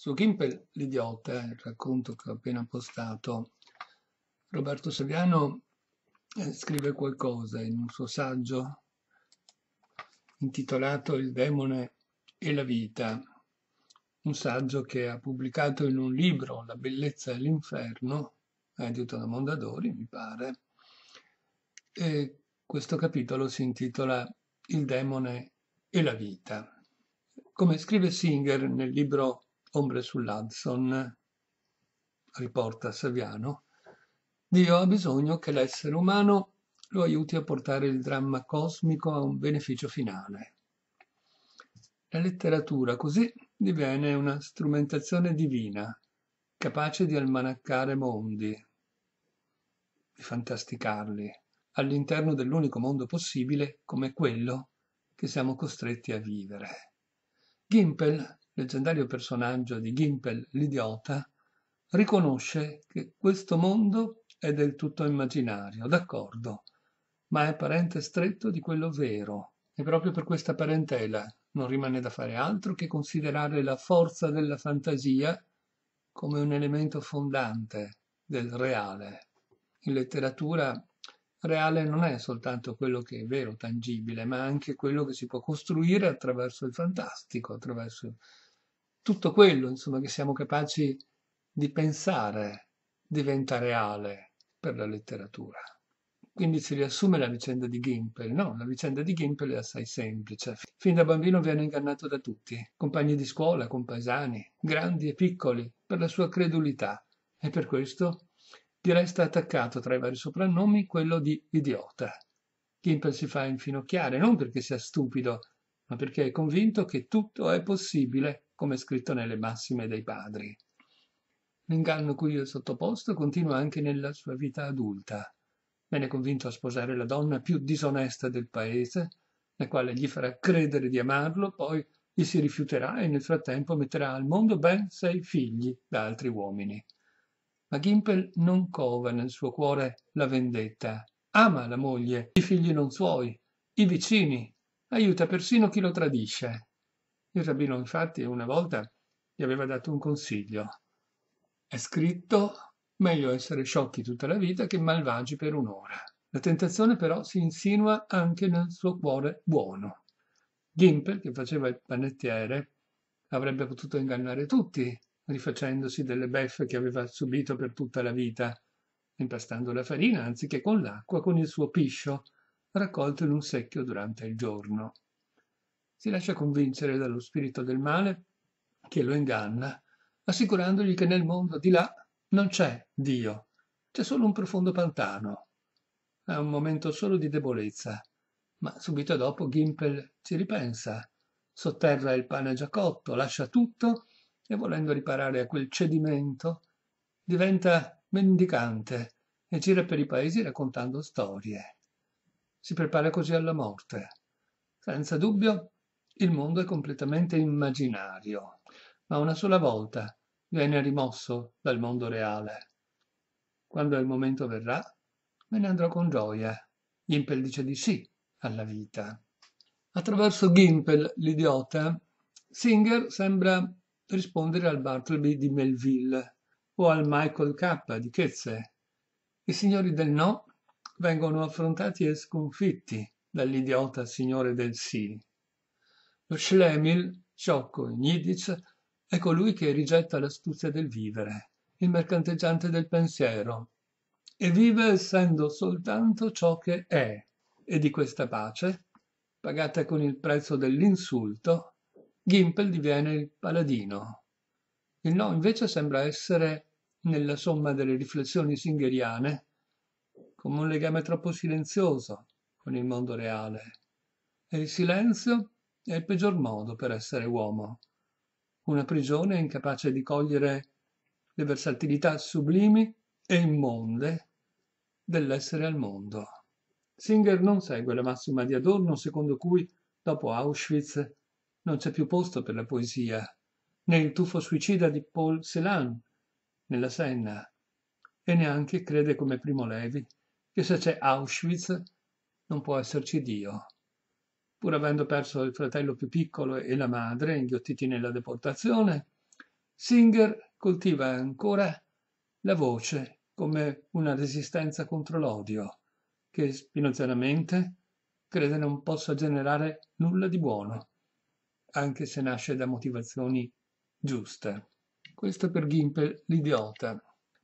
Su Gimpel l'idiota, il racconto che ho appena postato, Roberto Saviano eh, scrive qualcosa in un suo saggio intitolato Il demone e la vita, un saggio che ha pubblicato in un libro, La bellezza e l'inferno, edito da Mondadori, mi pare. E questo capitolo si intitola Il demone e la vita. Come scrive Singer nel libro Ombre sull'Hudson, riporta Saviano, Dio ha bisogno che l'essere umano lo aiuti a portare il dramma cosmico a un beneficio finale. La letteratura così diviene una strumentazione divina, capace di almanaccare mondi, di fantasticarli, all'interno dell'unico mondo possibile come quello che siamo costretti a vivere. Gimpel, leggendario personaggio di Gimpel l'idiota, riconosce che questo mondo è del tutto immaginario, d'accordo, ma è parente stretto di quello vero, e proprio per questa parentela non rimane da fare altro che considerare la forza della fantasia come un elemento fondante del reale. In letteratura reale non è soltanto quello che è vero, tangibile, ma anche quello che si può costruire attraverso il fantastico, attraverso tutto quello, insomma, che siamo capaci di pensare diventa reale per la letteratura. Quindi si riassume la vicenda di Gimpel. No, la vicenda di Gimpel è assai semplice. Fin da bambino viene ingannato da tutti, compagni di scuola, compaesani, grandi e piccoli, per la sua credulità. E per questo gli resta attaccato tra i vari soprannomi quello di idiota. Gimpel si fa infinocchiare non perché sia stupido, ma perché è convinto che tutto è possibile, come scritto nelle massime dei padri. L'inganno cui è sottoposto continua anche nella sua vita adulta venne convinto a sposare la donna più disonesta del paese, la quale gli farà credere di amarlo, poi gli si rifiuterà e nel frattempo metterà al mondo ben sei figli da altri uomini. Ma Gimpel non cova nel suo cuore la vendetta. Ama la moglie, i figli non suoi, i vicini, aiuta persino chi lo tradisce. Il rabbino infatti una volta gli aveva dato un consiglio. È scritto Meglio essere sciocchi tutta la vita che malvagi per un'ora. La tentazione però si insinua anche nel suo cuore buono. Gimpel, che faceva il panettiere, avrebbe potuto ingannare tutti, rifacendosi delle beffe che aveva subito per tutta la vita, impastando la farina anziché con l'acqua con il suo piscio, raccolto in un secchio durante il giorno. Si lascia convincere dallo spirito del male che lo inganna, assicurandogli che nel mondo di là non c'è Dio, c'è solo un profondo pantano. È un momento solo di debolezza, ma subito dopo Gimpel ci ripensa, sotterra il pane già cotto, lascia tutto e volendo riparare a quel cedimento diventa mendicante e gira per i paesi raccontando storie. Si prepara così alla morte. Senza dubbio il mondo è completamente immaginario, ma una sola volta viene rimosso dal mondo reale. Quando il momento verrà, me ne andrò con gioia. Gimpel dice di sì alla vita. Attraverso Gimpel, l'idiota, Singer sembra rispondere al Bartleby di Melville o al Michael K di Ketze. I signori del no vengono affrontati e sconfitti dall'idiota signore del sì. Lo Schlemil, sciocco in Yiddish, è colui che rigetta l'astuzia del vivere, il mercanteggiante del pensiero, e vive essendo soltanto ciò che è, e di questa pace, pagata con il prezzo dell'insulto, Gimpel diviene il paladino. Il no invece sembra essere, nella somma delle riflessioni singheriane, come un legame troppo silenzioso con il mondo reale. E il silenzio è il peggior modo per essere uomo una prigione incapace di cogliere le versatilità sublimi e immonde dell'essere al mondo. Singer non segue la massima di Adorno secondo cui, dopo Auschwitz, non c'è più posto per la poesia, né il tuffo suicida di Paul Celan nella Senna, e neanche crede come Primo Levi che se c'è Auschwitz non può esserci Dio pur avendo perso il fratello più piccolo e la madre, inghiottiti nella deportazione, Singer coltiva ancora la voce come una resistenza contro l'odio, che spinozianamente crede non possa generare nulla di buono, anche se nasce da motivazioni giuste. Questo per Gimpel, l'idiota.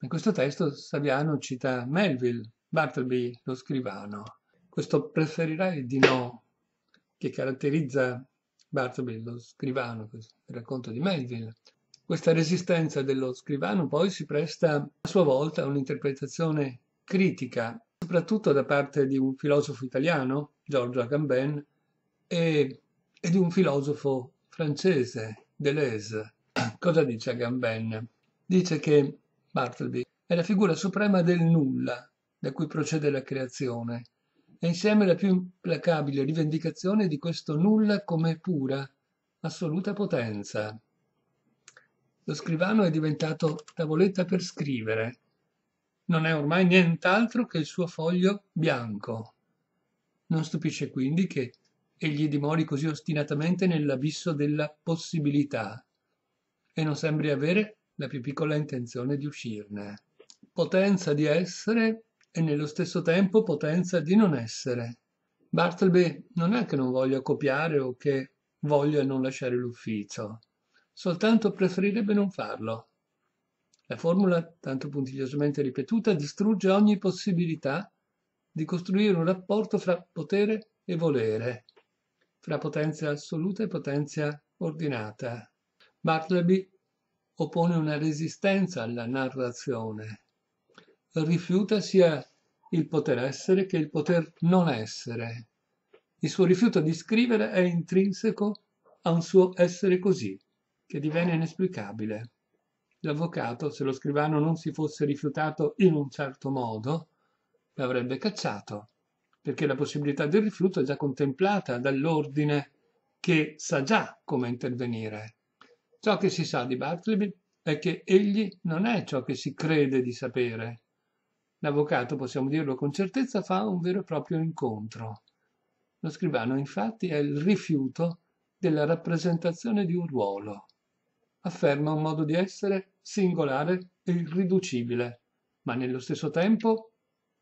In questo testo Saviano cita Melville, Bartleby, lo scrivano. Questo preferirai di no, che caratterizza Bartleby, lo scrivano, il racconto di Melville. Questa resistenza dello scrivano poi si presta a sua volta a un'interpretazione critica, soprattutto da parte di un filosofo italiano, Giorgio Agamben, e, e di un filosofo francese, Deleuze. Cosa dice Agamben? Dice che Bartleby è la figura suprema del nulla da cui procede la creazione e insieme la più implacabile rivendicazione di questo nulla come pura, assoluta potenza. Lo scrivano è diventato tavoletta per scrivere. Non è ormai nient'altro che il suo foglio bianco. Non stupisce quindi che egli dimori così ostinatamente nell'abisso della possibilità e non sembri avere la più piccola intenzione di uscirne. Potenza di essere e nello stesso tempo potenza di non essere. Bartleby non è che non voglia copiare o che voglia non lasciare l'ufficio, soltanto preferirebbe non farlo. La formula, tanto puntigliosamente ripetuta, distrugge ogni possibilità di costruire un rapporto fra potere e volere, fra potenza assoluta e potenza ordinata. Bartleby oppone una resistenza alla narrazione. Rifiuta sia il poter essere che il poter non essere. Il suo rifiuto di scrivere è intrinseco a un suo essere così, che diviene inesplicabile. L'avvocato, se lo scrivano non si fosse rifiutato in un certo modo, l'avrebbe cacciato, perché la possibilità del rifiuto è già contemplata dall'ordine che sa già come intervenire. Ciò che si sa di Bartleby è che egli non è ciò che si crede di sapere. L'avvocato, possiamo dirlo con certezza, fa un vero e proprio incontro. Lo scrivano, infatti, è il rifiuto della rappresentazione di un ruolo. Afferma un modo di essere singolare e irriducibile, ma nello stesso tempo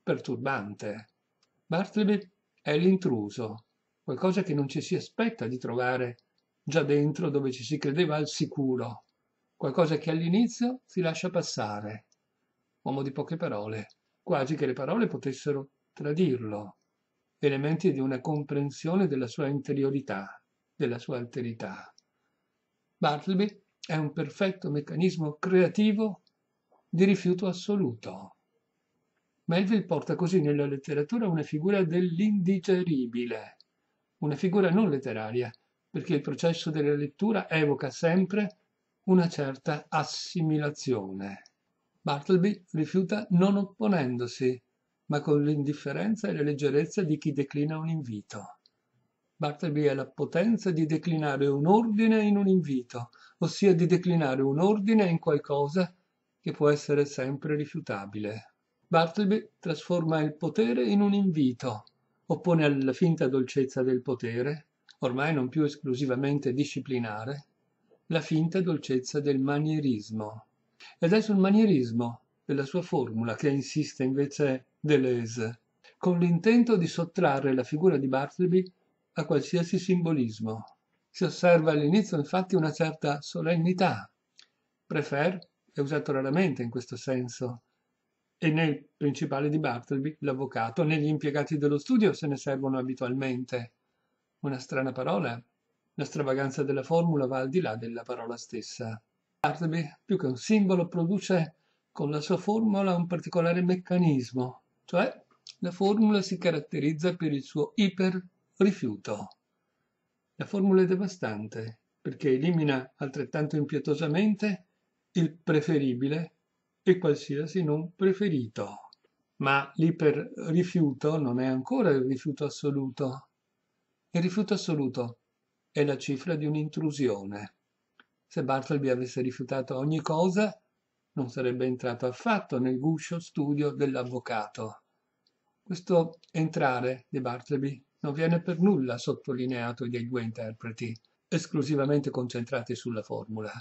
perturbante. Bartleby è l'intruso, qualcosa che non ci si aspetta di trovare già dentro dove ci si credeva al sicuro, qualcosa che all'inizio si lascia passare. Uomo di poche parole, quasi che le parole potessero tradirlo, elementi di una comprensione della sua interiorità, della sua alterità. Bartleby è un perfetto meccanismo creativo di rifiuto assoluto. Melville porta così nella letteratura una figura dell'indigeribile, una figura non letteraria, perché il processo della lettura evoca sempre una certa assimilazione. Bartleby rifiuta non opponendosi, ma con l'indifferenza e la leggerezza di chi declina un invito. Bartleby è la potenza di declinare un ordine in un invito, ossia di declinare un ordine in qualcosa che può essere sempre rifiutabile. Bartleby trasforma il potere in un invito, oppone alla finta dolcezza del potere ormai non più esclusivamente disciplinare, la finta dolcezza del manierismo. Ed è sul manierismo della sua formula che insiste invece Deleuze, con l'intento di sottrarre la figura di Bartleby a qualsiasi simbolismo. Si osserva all'inizio infatti una certa solennità. Prefer è usato raramente in questo senso, e nel principale di Bartleby, l'avvocato, negli impiegati dello studio se ne servono abitualmente. Una strana parola. La stravaganza della formula va al di là della parola stessa. Bartleby, più che un simbolo, produce con la sua formula un particolare meccanismo, cioè la formula si caratterizza per il suo iper-rifiuto. La formula è devastante perché elimina altrettanto impietosamente il preferibile e qualsiasi non preferito. Ma l'iper-rifiuto non è ancora il rifiuto assoluto, il rifiuto assoluto è la cifra di un'intrusione. Se Bartleby avesse rifiutato ogni cosa, non sarebbe entrato affatto nel guscio studio dell'avvocato. Questo entrare di Bartleby non viene per nulla sottolineato dai due interpreti, esclusivamente concentrati sulla formula.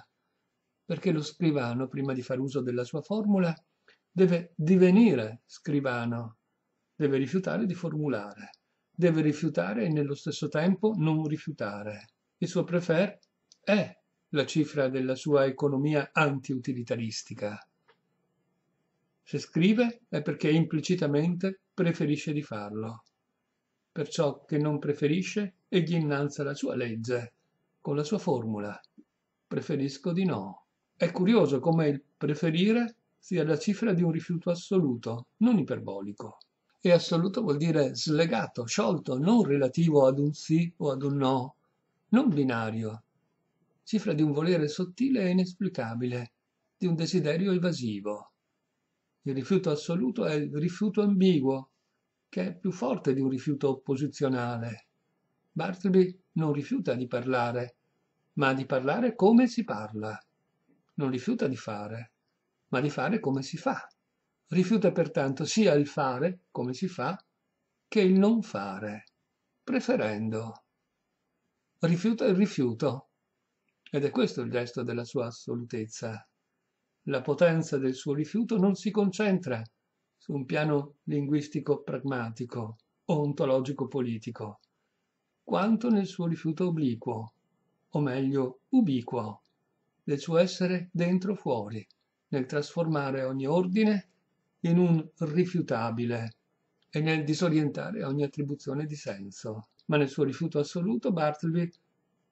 perché lo scrivano, prima di far uso della sua formula, deve divenire scrivano, deve rifiutare di formulare, deve rifiutare e nello stesso tempo non rifiutare. Il suo prefer è la cifra della sua economia anti-utilitaristica. Se scrive è perché implicitamente preferisce di farlo. Per ciò che non preferisce, egli innalza la sua legge, con la sua formula. Preferisco di no. È curioso come il preferire sia la cifra di un rifiuto assoluto, non iperbolico. E assoluto vuol dire slegato, sciolto, non relativo ad un sì o ad un no, non binario. Cifra di un volere sottile e inesplicabile, di un desiderio evasivo. Il rifiuto assoluto è il rifiuto ambiguo, che è più forte di un rifiuto opposizionale. Bartleby non rifiuta di parlare, ma di parlare come si parla. Non rifiuta di fare, ma di fare come si fa. Rifiuta pertanto sia il fare, come si fa, che il non fare, preferendo. Rifiuta il rifiuto. Ed è questo il gesto della sua assolutezza. La potenza del suo rifiuto non si concentra su un piano linguistico pragmatico o ontologico politico, quanto nel suo rifiuto obliquo, o meglio ubiquo, del suo essere dentro fuori, nel trasformare ogni ordine in un rifiutabile e nel disorientare ogni attribuzione di senso. Ma nel suo rifiuto assoluto Bartleby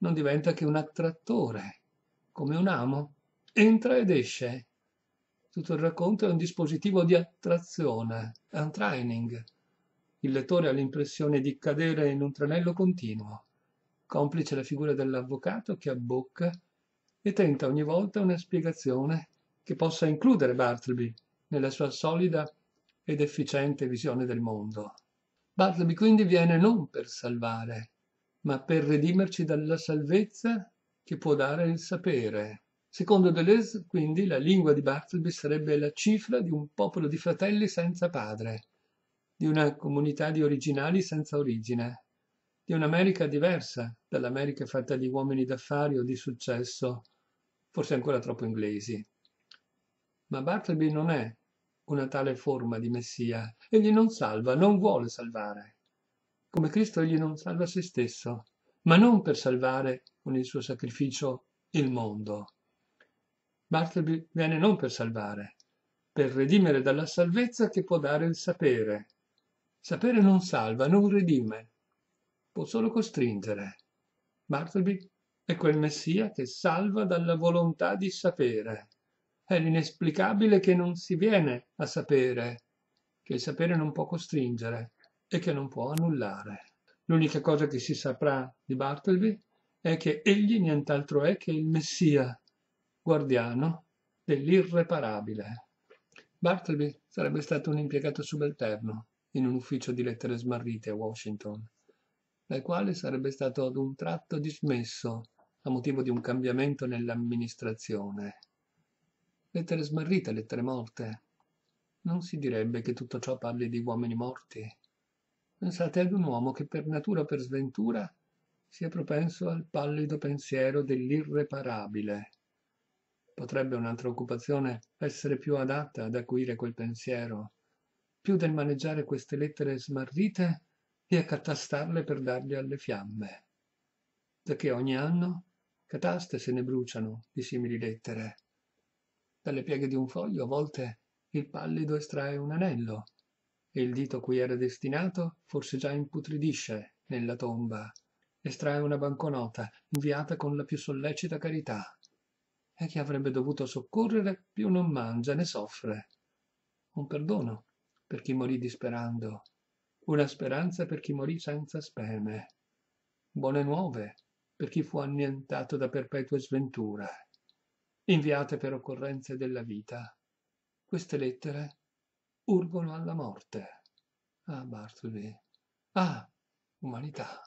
non diventa che un attrattore, come un amo entra ed esce. Tutto il racconto è un dispositivo di attrazione, è un training. Il lettore ha l'impressione di cadere in un tranello continuo, complice la figura dell'avvocato che abbocca e tenta ogni volta una spiegazione che possa includere Bartleby nella sua solida ed efficiente visione del mondo. Bartleby quindi viene non per salvare, ma per redimerci dalla salvezza che può dare il sapere, Secondo Deleuze, quindi, la lingua di Bartleby sarebbe la cifra di un popolo di fratelli senza padre, di una comunità di originali senza origine, di un'America diversa dall'America fatta di uomini d'affari o di successo, forse ancora troppo inglesi. Ma Bartleby non è una tale forma di Messia. Egli non salva, non vuole salvare. Come Cristo egli non salva se stesso, ma non per salvare con il suo sacrificio il mondo, Bartleby viene non per salvare, per redimere dalla salvezza che può dare il sapere. Sapere non salva, non redime, può solo costringere. Bartleby è quel messia che salva dalla volontà di sapere. È l'inesplicabile che non si viene a sapere, che il sapere non può costringere e che non può annullare. L'unica cosa che si saprà di Bartleby è che egli nient'altro è che il messia guardiano dell'irreparabile. Bartleby sarebbe stato un impiegato subalterno in un ufficio di lettere smarrite a Washington, dal quale sarebbe stato ad un tratto dismesso a motivo di un cambiamento nell'amministrazione. Lettere smarrite, lettere morte. Non si direbbe che tutto ciò parli di uomini morti. Pensate ad un uomo che per natura o per sventura sia propenso al pallido pensiero dell'irreparabile Potrebbe un'altra occupazione essere più adatta ad acuire quel pensiero, più del maneggiare queste lettere smarrite e accatastarle per darle alle fiamme. Che ogni anno cataste se ne bruciano di simili lettere. Dalle pieghe di un foglio a volte il pallido estrae un anello e il dito cui era destinato forse già imputridisce nella tomba. Estrae una banconota inviata con la più sollecita carità e chi avrebbe dovuto soccorrere più non mangia né soffre. Un perdono per chi morì disperando, una speranza per chi morì senza speme, buone nuove per chi fu annientato da perpetue sventure, inviate per occorrenze della vita. Queste lettere urgono alla morte. Ah, Bartleby. Ah, umanità.